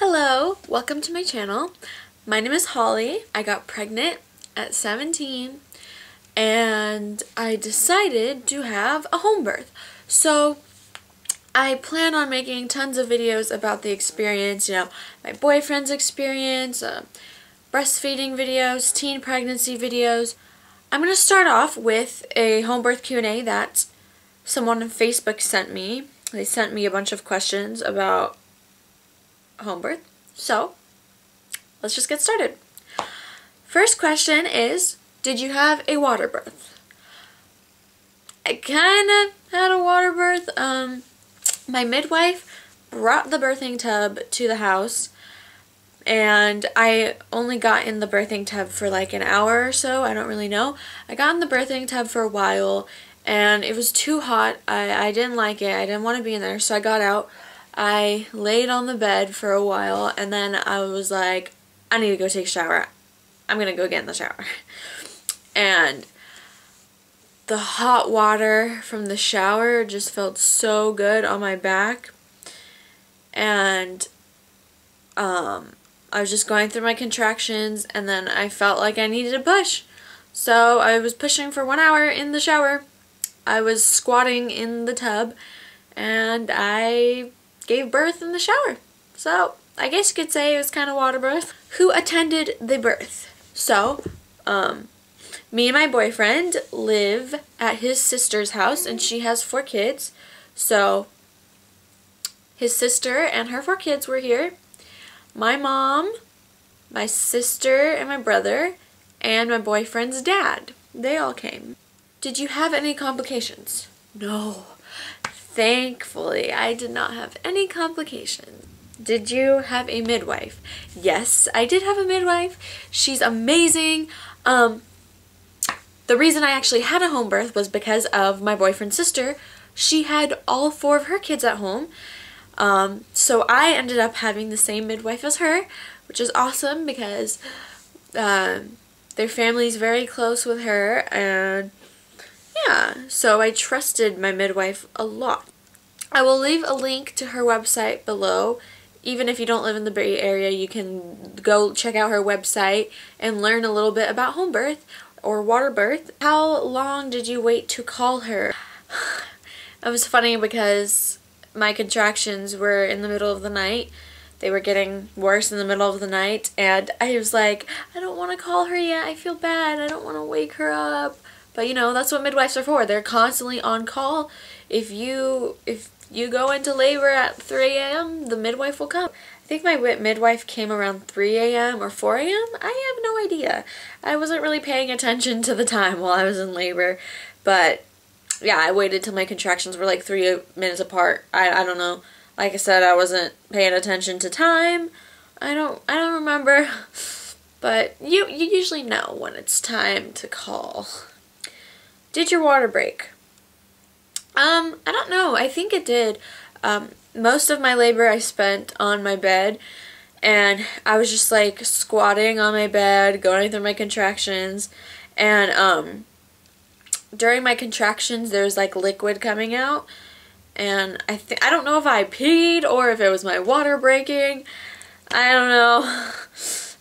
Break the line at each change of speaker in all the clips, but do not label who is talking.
Hello, welcome to my channel. My name is Holly. I got pregnant at 17 and I decided to have a home birth. So I plan on making tons of videos about the experience, you know, my boyfriend's experience, uh, breastfeeding videos, teen pregnancy videos. I'm going to start off with a home birth Q&A that someone on Facebook sent me. They sent me a bunch of questions about home birth. So, let's just get started. First question is, did you have a water birth? I kind of had a water birth. Um, my midwife brought the birthing tub to the house and I only got in the birthing tub for like an hour or so. I don't really know. I got in the birthing tub for a while and it was too hot. I, I didn't like it. I didn't want to be in there, so I got out. I laid on the bed for a while and then I was like, I need to go take a shower. I'm to go get in the shower. And the hot water from the shower just felt so good on my back. And um, I was just going through my contractions and then I felt like I needed to push. So I was pushing for one hour in the shower. I was squatting in the tub and I gave birth in the shower. So I guess you could say it was kind of water birth. Who attended the birth? So, um, me and my boyfriend live at his sister's house and she has four kids. So, his sister and her four kids were here. My mom, my sister and my brother, and my boyfriend's dad. They all came. Did you have any complications? No. Thankfully, I did not have any complications. Did you have a midwife? Yes, I did have a midwife. She's amazing. Um, the reason I actually had a home birth was because of my boyfriend's sister. She had all four of her kids at home. Um, so I ended up having the same midwife as her, which is awesome because um, their family's very close with her and yeah, so I trusted my midwife a lot. I will leave a link to her website below. Even if you don't live in the Bay Area, you can go check out her website and learn a little bit about home birth or water birth. How long did you wait to call her? it was funny because my contractions were in the middle of the night. They were getting worse in the middle of the night and I was like, I don't want to call her yet. I feel bad. I don't want to wake her up. But you know, that's what midwives are for. They're constantly on call. If you if you go into labor at 3 a.m., the midwife will come. I think my midwife came around 3 a.m. or 4 a.m. I have no idea. I wasn't really paying attention to the time while I was in labor. But yeah, I waited till my contractions were like three minutes apart. I, I don't know. Like I said, I wasn't paying attention to time. I don't I don't remember. But you you usually know when it's time to call. Did your water break? Um, I don't know. I think it did. Um, most of my labor I spent on my bed and I was just like squatting on my bed, going through my contractions and um during my contractions there's like liquid coming out and I think I don't know if I peed or if it was my water breaking. I don't know.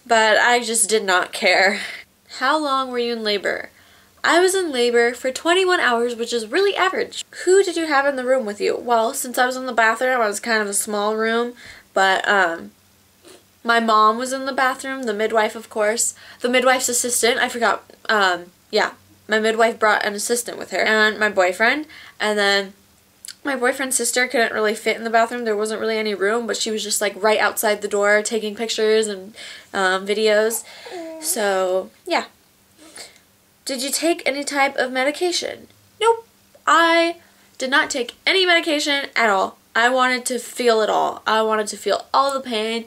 But I just did not care. How long were you in labor? I was in labor for 21 hours, which is really average. Who did you have in the room with you? Well, since I was in the bathroom, I was kind of a small room, but um, my mom was in the bathroom, the midwife, of course. The midwife's assistant, I forgot, um, yeah, my midwife brought an assistant with her, and my boyfriend, and then my boyfriend's sister couldn't really fit in the bathroom. There wasn't really any room, but she was just like right outside the door taking pictures and um, videos. So, yeah. Did you take any type of medication? Nope. I did not take any medication at all. I wanted to feel it all. I wanted to feel all the pain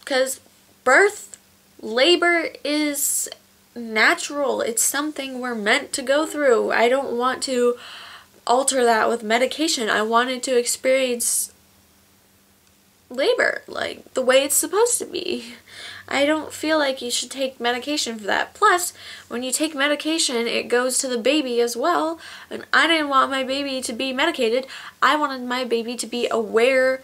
because birth, labor is natural. It's something we're meant to go through. I don't want to alter that with medication. I wanted to experience labor, like the way it's supposed to be. I don't feel like you should take medication for that. Plus, when you take medication, it goes to the baby as well. And I didn't want my baby to be medicated. I wanted my baby to be aware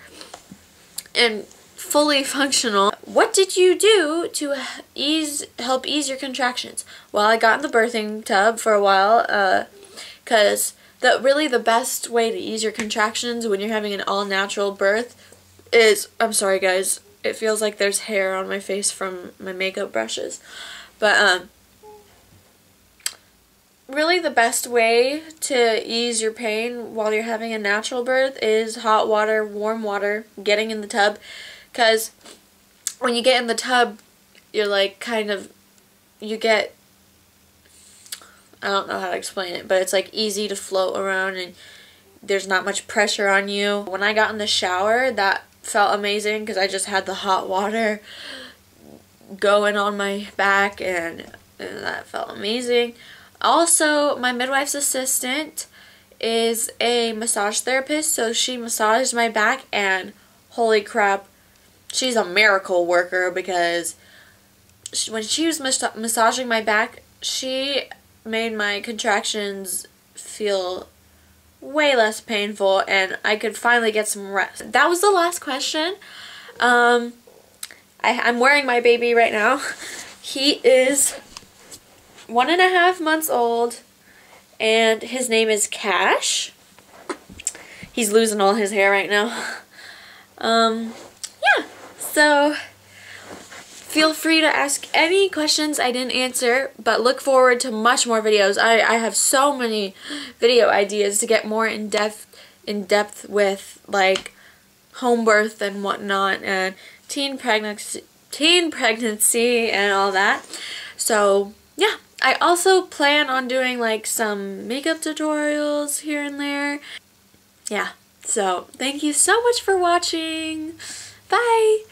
and fully functional. What did you do to ease help ease your contractions? Well, I got in the birthing tub for a while because uh, the really the best way to ease your contractions when you're having an all natural birth is I'm sorry guys, it feels like there's hair on my face from my makeup brushes. But um really the best way to ease your pain while you're having a natural birth is hot water, warm water, getting in the tub because when you get in the tub you're like kind of you get I don't know how to explain it, but it's like easy to float around and there's not much pressure on you. When I got in the shower, that felt amazing because I just had the hot water going on my back and, and that felt amazing. Also, my midwife's assistant is a massage therapist, so she massaged my back and holy crap, she's a miracle worker because she, when she was mas massaging my back, she made my contractions feel way less painful and I could finally get some rest. That was the last question. Um, I, I'm wearing my baby right now. He is one and a half months old, and his name is Cash. He's losing all his hair right now. Um, yeah, so feel free to ask any questions I didn't answer, but look forward to much more videos. I, I have so many video ideas to get more in depth in depth with like home birth and whatnot and teen pregnancy teen pregnancy and all that. So yeah, I also plan on doing like some makeup tutorials here and there. Yeah, so thank you so much for watching. Bye!